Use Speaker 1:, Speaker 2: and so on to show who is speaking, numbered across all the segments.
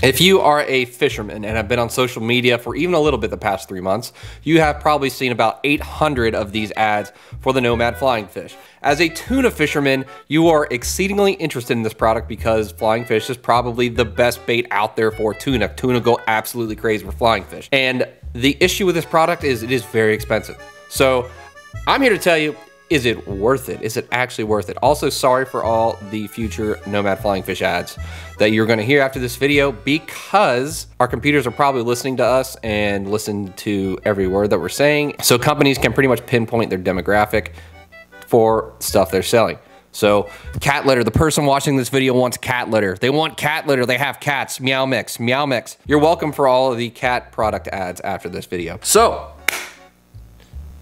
Speaker 1: If you are a fisherman and have been on social media for even a little bit the past three months, you have probably seen about 800 of these ads for the Nomad flying fish. As a tuna fisherman, you are exceedingly interested in this product because flying fish is probably the best bait out there for tuna. Tuna go absolutely crazy for flying fish. And the issue with this product is it is very expensive. So I'm here to tell you, is it worth it? Is it actually worth it? Also, sorry for all the future Nomad Flying Fish ads that you're gonna hear after this video because our computers are probably listening to us and listen to every word that we're saying. So companies can pretty much pinpoint their demographic for stuff they're selling. So cat litter, the person watching this video wants cat litter. They want cat litter, they have cats, meow mix, meow mix. You're welcome for all of the cat product ads after this video. So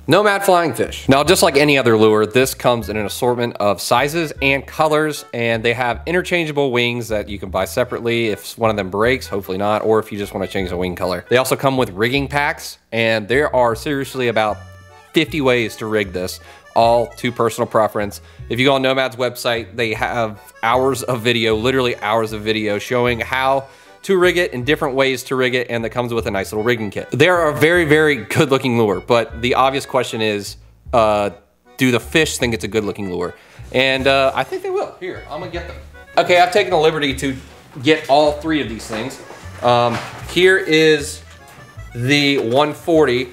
Speaker 1: Nomad Flying Fish. Now, just like any other lure, this comes in an assortment of sizes and colors, and they have interchangeable wings that you can buy separately if one of them breaks, hopefully not, or if you just want to change the wing color. They also come with rigging packs, and there are seriously about 50 ways to rig this, all to personal preference. If you go on Nomad's website, they have hours of video, literally hours of video showing how to rig it and different ways to rig it and that comes with a nice little rigging kit. They're a very, very good looking lure, but the obvious question is, uh, do the fish think it's a good looking lure? And uh, I think they will. Here, I'm gonna get them. Okay, I've taken the liberty to get all three of these things. Um, here is the 140,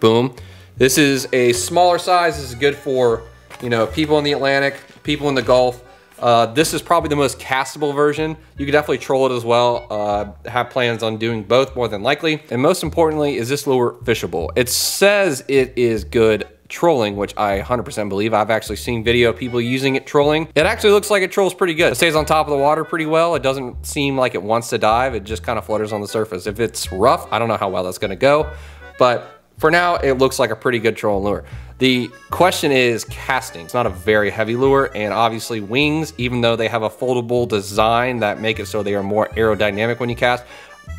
Speaker 1: boom. This is a smaller size, this is good for, you know, people in the Atlantic, people in the Gulf, uh, this is probably the most castable version. You could definitely troll it as well. Uh, have plans on doing both more than likely. And most importantly, is this lure fishable? It says it is good trolling, which I 100% believe. I've actually seen video of people using it trolling. It actually looks like it trolls pretty good. It stays on top of the water pretty well. It doesn't seem like it wants to dive. It just kind of flutters on the surface. If it's rough, I don't know how well that's gonna go, but for now, it looks like a pretty good trolling lure. The question is casting. It's not a very heavy lure and obviously wings, even though they have a foldable design that make it so they are more aerodynamic when you cast,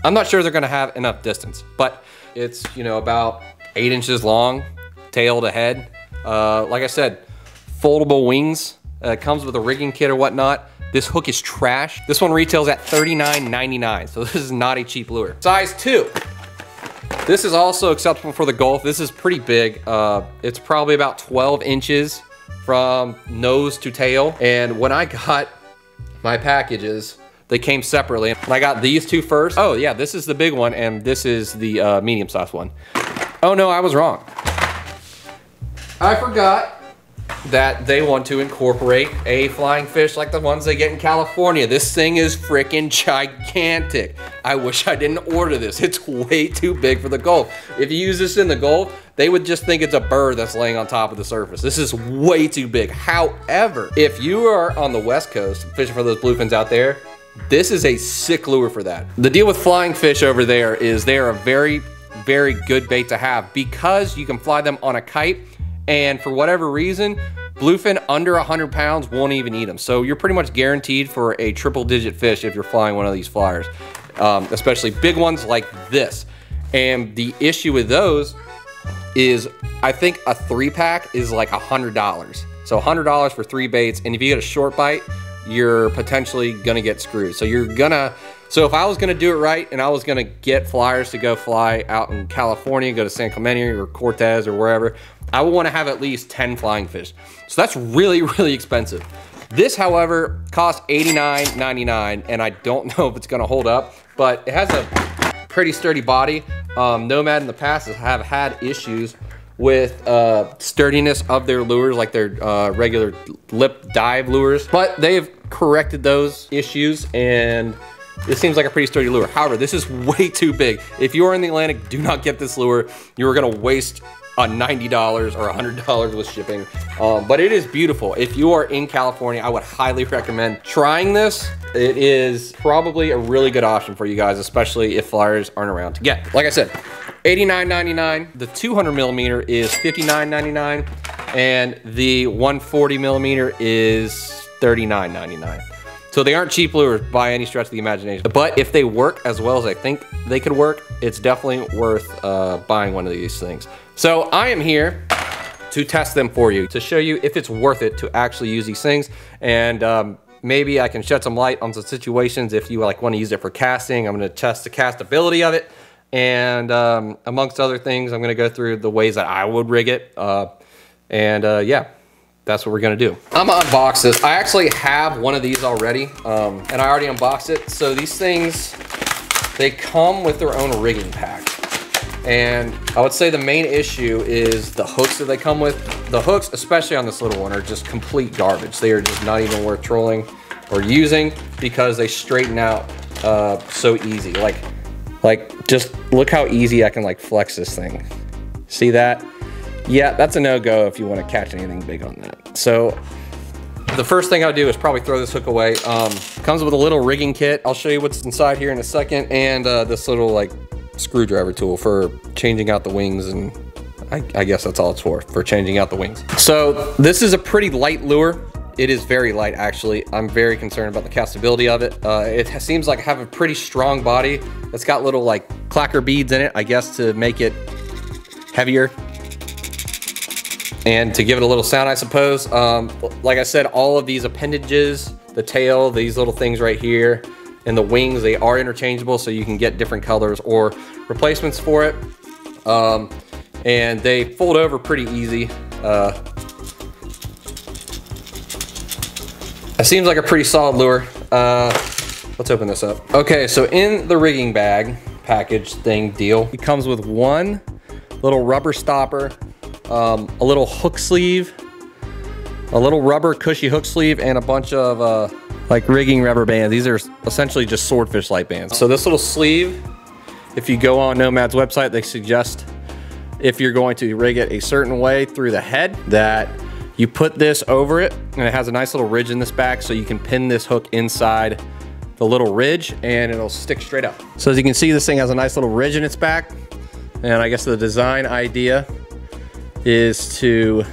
Speaker 1: I'm not sure they're gonna have enough distance, but it's, you know, about eight inches long, tail to head. Uh, like I said, foldable wings. Uh, comes with a rigging kit or whatnot. This hook is trash. This one retails at $39.99, so this is not a cheap lure. Size two. This is also acceptable for the Gulf. This is pretty big. Uh, it's probably about 12 inches from nose to tail. And when I got my packages, they came separately. And I got these two first. Oh yeah, this is the big one and this is the uh, medium sized one. Oh no, I was wrong. I forgot that they want to incorporate a flying fish like the ones they get in California. This thing is freaking gigantic. I wish I didn't order this. It's way too big for the Gulf. If you use this in the Gulf, they would just think it's a bird that's laying on top of the surface. This is way too big. However, if you are on the West Coast fishing for those bluefins out there, this is a sick lure for that. The deal with flying fish over there is they are a very, very good bait to have because you can fly them on a kite and for whatever reason, bluefin under 100 pounds won't even eat them. So you're pretty much guaranteed for a triple digit fish if you're flying one of these flyers, um, especially big ones like this. And the issue with those is I think a three pack is like $100. So $100 for three baits. And if you get a short bite, you're potentially gonna get screwed. So you're gonna, so if I was gonna do it right and I was gonna get flyers to go fly out in California, go to San Clemente or Cortes or wherever, I would wanna have at least 10 flying fish. So that's really, really expensive. This, however, costs $89.99 and I don't know if it's gonna hold up, but it has a pretty sturdy body. Um, Nomad in the past have had issues with uh, sturdiness of their lures, like their uh, regular lip dive lures, but they've corrected those issues and this seems like a pretty sturdy lure. However, this is way too big. If you are in the Atlantic, do not get this lure. You are gonna waste a $90 or $100 with shipping. Um, but it is beautiful. If you are in California, I would highly recommend trying this. It is probably a really good option for you guys, especially if flyers aren't around to get. Like I said, $89.99. The 200 millimeter is $59.99 and the 140 millimeter is $39.99. So they aren't cheap lures by any stretch of the imagination. But if they work as well as I think they could work, it's definitely worth uh, buying one of these things. So I am here to test them for you, to show you if it's worth it to actually use these things and um, maybe I can shed some light on some situations if you like want to use it for casting. I'm going to test the castability of it. And um, amongst other things, I'm going to go through the ways that I would rig it. Uh, and uh, yeah, that's what we're going to do. I'm to unbox this. I actually have one of these already, um, and I already unboxed it. So these things, they come with their own rigging pack. And I would say the main issue is the hooks that they come with. The hooks, especially on this little one, are just complete garbage. They are just not even worth trolling or using because they straighten out uh, so easy. Like, like just look how easy I can like flex this thing. See that? Yeah, that's a no-go if you want to catch anything big on that. So the first thing I'll do is probably throw this hook away. Um, comes with a little rigging kit. I'll show you what's inside here in a second. And uh, this little like screwdriver tool for changing out the wings and I, I, guess that's all it's for, for changing out the wings. So this is a pretty light lure. It is very light actually. I'm very concerned about the castability of it. Uh, it seems like I have a pretty strong body. It's got little like clacker beads in it, I guess to make it heavier and to give it a little sound, I suppose. Um, like I said, all of these appendages, the tail, these little things right here, and the wings, they are interchangeable so you can get different colors or replacements for it. Um, and they fold over pretty easy. Uh, it seems like a pretty solid lure. Uh, let's open this up. Okay, so in the rigging bag package thing deal, it comes with one little rubber stopper, um, a little hook sleeve, a little rubber cushy hook sleeve, and a bunch of uh, like rigging rubber bands. These are essentially just swordfish light bands. So this little sleeve, if you go on Nomad's website, they suggest if you're going to rig it a certain way through the head that you put this over it and it has a nice little ridge in this back so you can pin this hook inside the little ridge and it'll stick straight up. So as you can see, this thing has a nice little ridge in its back. And I guess the design idea is to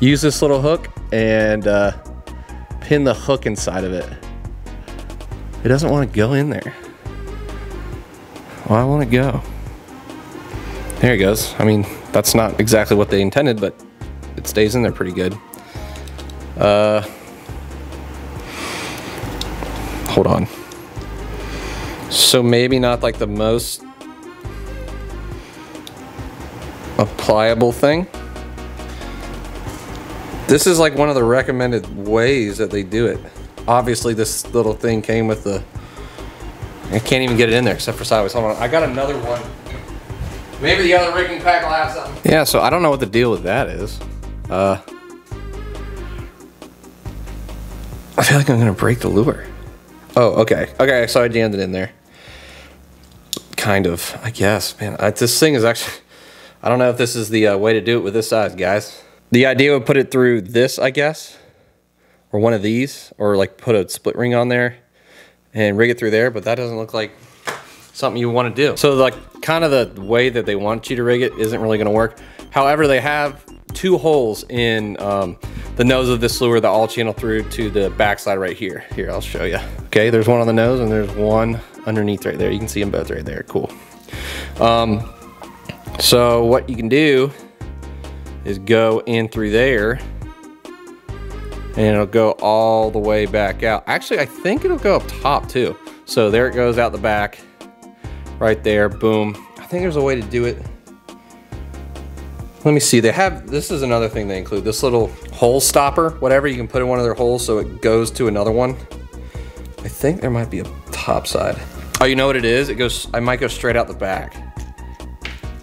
Speaker 1: use this little hook and uh, pin the hook inside of it. It doesn't want to go in there. Well, I want to go. There it goes. I mean, that's not exactly what they intended, but it stays in there pretty good. Uh, hold on. So maybe not like the most a pliable thing. This is like one of the recommended ways that they do it. Obviously this little thing came with the, I can't even get it in there except for sideways. Hold on, I got another one. Maybe the other rigging pack will have something. Yeah, so I don't know what the deal with that is. Uh, I feel like I'm gonna break the lure. Oh, okay. Okay, so I jammed it in there. Kind of, I guess. Man, I, this thing is actually, I don't know if this is the uh, way to do it with this size, guys. The idea would put it through this, I guess, or one of these, or like put a split ring on there and rig it through there, but that doesn't look like something you want to do. So like kind of the way that they want you to rig it isn't really going to work. However, they have two holes in um, the nose of this lure that all channel through to the backside right here. Here, I'll show you. Okay, there's one on the nose and there's one underneath right there. You can see them both right there. Cool. Um, so what you can do is go in through there and it'll go all the way back out. Actually, I think it'll go up top too. So there it goes out the back, right there, boom. I think there's a way to do it. Let me see, they have, this is another thing they include, this little hole stopper, whatever, you can put in one of their holes so it goes to another one. I think there might be a top side. Oh, you know what it is? It goes, I might go straight out the back.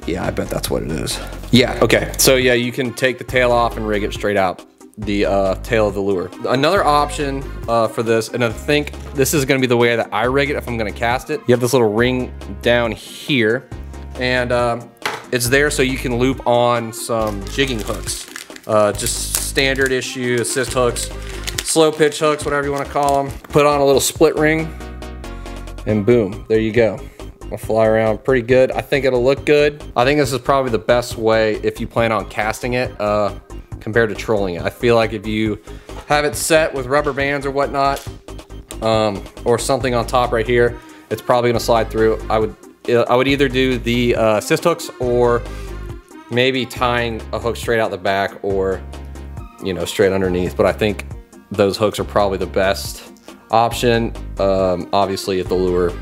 Speaker 1: Yeah, I bet that's what it is. Yeah, okay. So yeah, you can take the tail off and rig it straight out the uh, tail of the lure. Another option uh, for this, and I think this is gonna be the way that I rig it if I'm gonna cast it. You have this little ring down here, and um, it's there so you can loop on some jigging hooks. Uh, just standard issue assist hooks, slow pitch hooks, whatever you wanna call them. Put on a little split ring, and boom, there you go will fly around pretty good. I think it'll look good. I think this is probably the best way if you plan on casting it uh, compared to trolling it. I feel like if you have it set with rubber bands or whatnot, um, or something on top right here, it's probably gonna slide through. I would I would either do the uh, assist hooks or maybe tying a hook straight out the back or you know straight underneath. But I think those hooks are probably the best option. Um, obviously, if the lure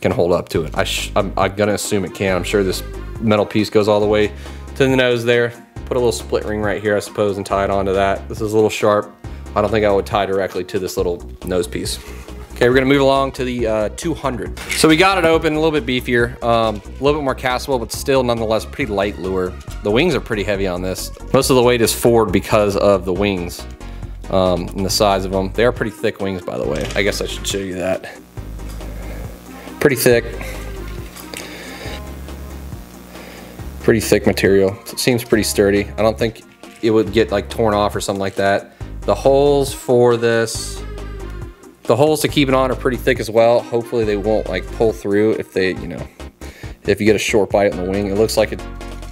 Speaker 1: can hold up to it. I am gonna assume it can. I'm sure this metal piece goes all the way to the nose there. Put a little split ring right here, I suppose, and tie it onto that. This is a little sharp. I don't think I would tie directly to this little nose piece. Okay, we're gonna move along to the uh, 200. So we got it open, a little bit beefier, um, a little bit more castable, but still nonetheless pretty light lure. The wings are pretty heavy on this. Most of the weight is forward because of the wings um, and the size of them. They are pretty thick wings, by the way. I guess I should show you that. Pretty thick. Pretty thick material. It seems pretty sturdy. I don't think it would get like torn off or something like that. The holes for this, the holes to keep it on are pretty thick as well. Hopefully they won't like pull through if they, you know, if you get a short bite on the wing. It looks like it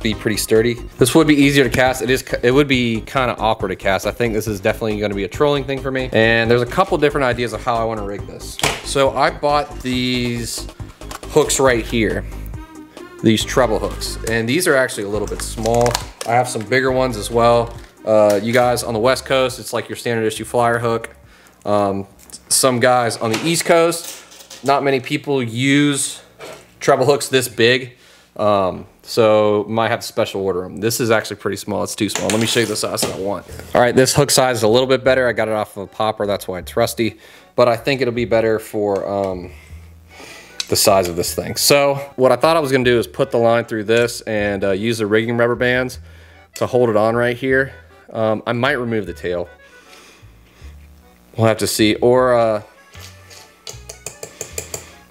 Speaker 1: be pretty sturdy. This would be easier to cast. It is. It would be kind of awkward to cast. I think this is definitely going to be a trolling thing for me. And there's a couple different ideas of how I want to rig this. So I bought these hooks right here. These treble hooks. And these are actually a little bit small. I have some bigger ones as well. Uh, you guys on the West Coast, it's like your standard issue flyer hook. Um, some guys on the East Coast, not many people use treble hooks this big. Um, so might have to special order them. This is actually pretty small. It's too small. Let me show you the size that I want. All right, this hook size is a little bit better. I got it off of a popper. That's why it's rusty. But I think it'll be better for um, the size of this thing. So what I thought I was going to do is put the line through this and uh, use the rigging rubber bands to hold it on right here. Um, I might remove the tail. We'll have to see. Or, uh,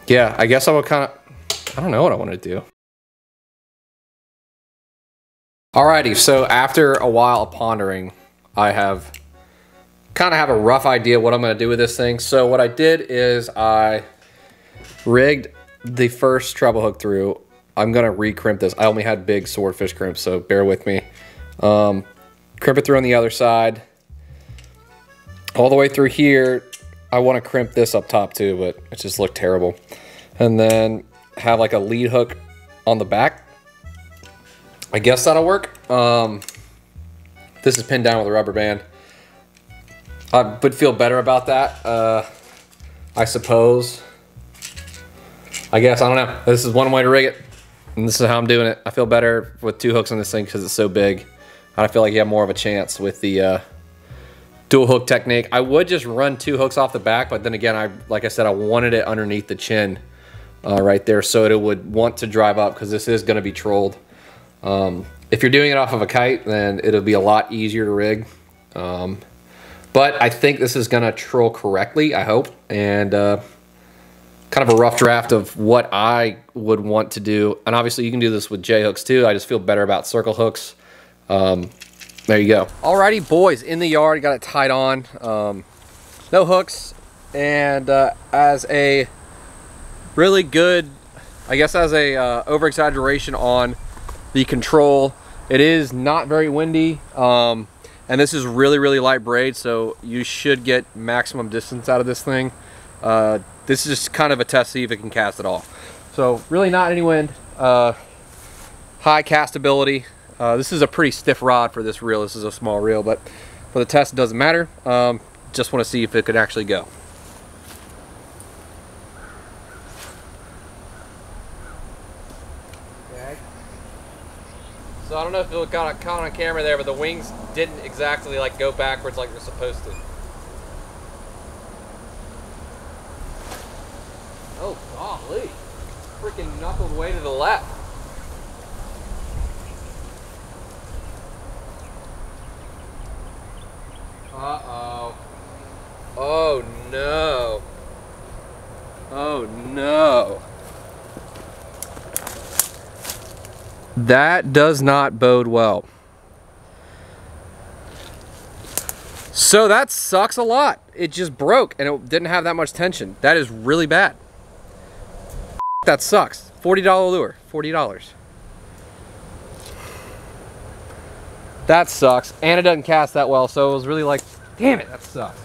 Speaker 1: yeah, I guess I will kind of, I don't know what I want to do. Alrighty, so after a while of pondering, I have kind of have a rough idea what I'm to do with this thing. So what I did is I rigged the first treble hook through. I'm to re-crimp this. I only had big swordfish crimps, so bear with me. Um, crimp it through on the other side. All the way through here, I want to crimp this up top too, but it just looked terrible. And then have like a lead hook on the back I guess that'll work. Um, this is pinned down with a rubber band. I would feel better about that, uh, I suppose. I guess, I don't know. This is one way to rig it. And this is how I'm doing it. I feel better with two hooks on this thing because it's so big. I feel like you have more of a chance with the uh, dual hook technique. I would just run two hooks off the back, but then again, I like I said, I wanted it underneath the chin uh, right there so it would want to drive up because this is going to be trolled. Um, if you're doing it off of a kite, then it'll be a lot easier to rig. Um, but I think this is gonna troll correctly, I hope. And uh, kind of a rough draft of what I would want to do. And obviously you can do this with J hooks too. I just feel better about circle hooks. Um, there you go. Alrighty, boys, in the yard, got it tied on. Um, no hooks. And uh, as a really good, I guess as a uh, over exaggeration on the control. It is not very windy. Um, and this is really, really light braid, so you should get maximum distance out of this thing. Uh, this is just kind of a test, see if it can cast at all. So really not any wind. Uh, high castability. Uh, this is a pretty stiff rod for this reel. This is a small reel, but for the test, it doesn't matter. Um, just want to see if it could actually go. I don't know if it got caught on camera there, but the wings didn't exactly like go backwards like they're supposed to. Oh golly. Freaking knuckled way to the left. Uh-oh. Oh no. Oh no. That does not bode well. So that sucks a lot. It just broke and it didn't have that much tension. That is really bad. That sucks. $40 lure, $40. That sucks. And it doesn't cast that well, so it was really like, damn it, that sucks.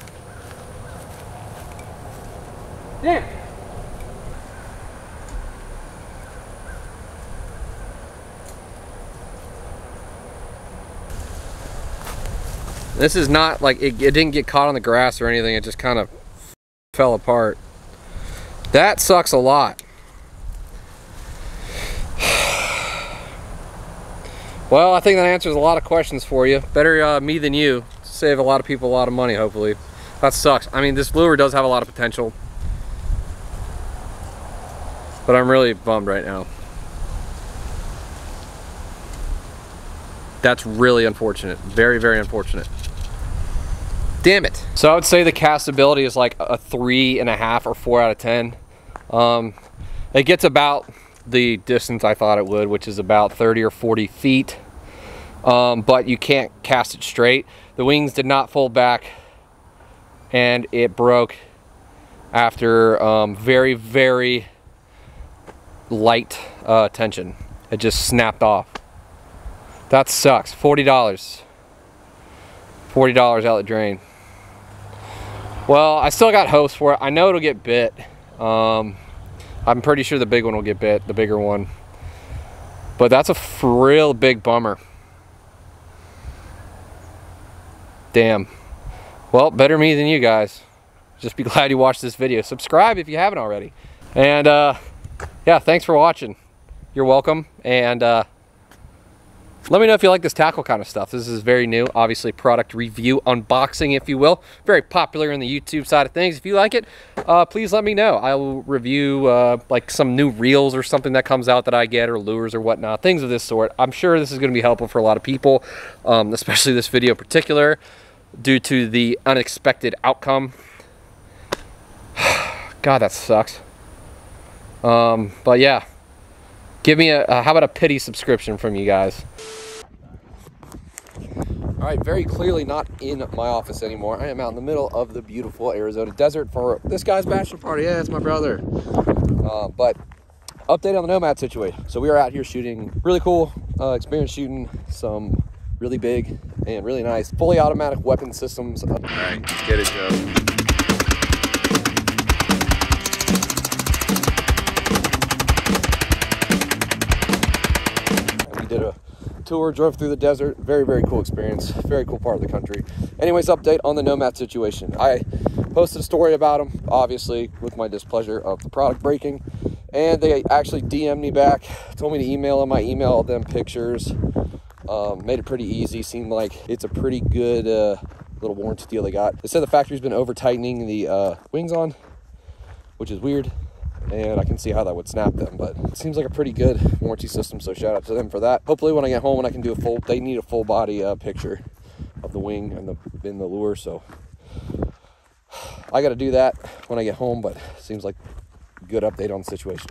Speaker 1: Damn. This is not like it, it didn't get caught on the grass or anything. It just kind of fell apart. That sucks a lot. Well, I think that answers a lot of questions for you. Better uh, me than you. Save a lot of people a lot of money, hopefully. That sucks. I mean, this lure does have a lot of potential. But I'm really bummed right now. That's really unfortunate. Very, very unfortunate. Damn it. So I would say the castability is like a three and a half or four out of 10. Um, it gets about the distance I thought it would, which is about 30 or 40 feet. Um, but you can't cast it straight. The wings did not fold back and it broke after um, very, very light uh, tension. It just snapped off. That sucks. $40. $40 outlet drain. Well, I still got hopes for it. I know it'll get bit. Um, I'm pretty sure the big one will get bit, the bigger one. But that's a real big bummer. Damn. Well, better me than you guys. Just be glad you watched this video. Subscribe if you haven't already. And uh, yeah, thanks for watching. You're welcome. And uh, let me know if you like this tackle kind of stuff. This is very new, obviously product review, unboxing, if you will. Very popular in the YouTube side of things. If you like it, uh, please let me know. I will review uh, like some new reels or something that comes out that I get or lures or whatnot, things of this sort. I'm sure this is going to be helpful for a lot of people, um, especially this video in particular, due to the unexpected outcome. God, that sucks. Um, but yeah, give me a, uh, how about a pity subscription from you guys? All right, very clearly not in my office anymore. I am out in the middle of the beautiful Arizona desert for this guy's bachelor party. Yeah, it's my brother. Uh, but update on the Nomad situation. So we are out here shooting really cool uh, experience shooting some really big and really nice fully automatic weapon systems.
Speaker 2: All right, let's get it, Joe.
Speaker 1: Tour, drove through the desert. Very, very cool experience. Very cool part of the country. Anyways, update on the Nomad situation. I posted a story about them, obviously, with my displeasure of the product breaking. And they actually DM'd me back, told me to email them. I emailed them pictures. Um, made it pretty easy. Seemed like it's a pretty good uh, little warranty deal they got. They said the factory's been over tightening the uh, wings on, which is weird and I can see how that would snap them. But it seems like a pretty good warranty system, so shout out to them for that. Hopefully, when I get home and I can do a full, they need a full body uh, picture of the wing and the in the lure, so I got to do that when I get home. But seems like good update on the situation.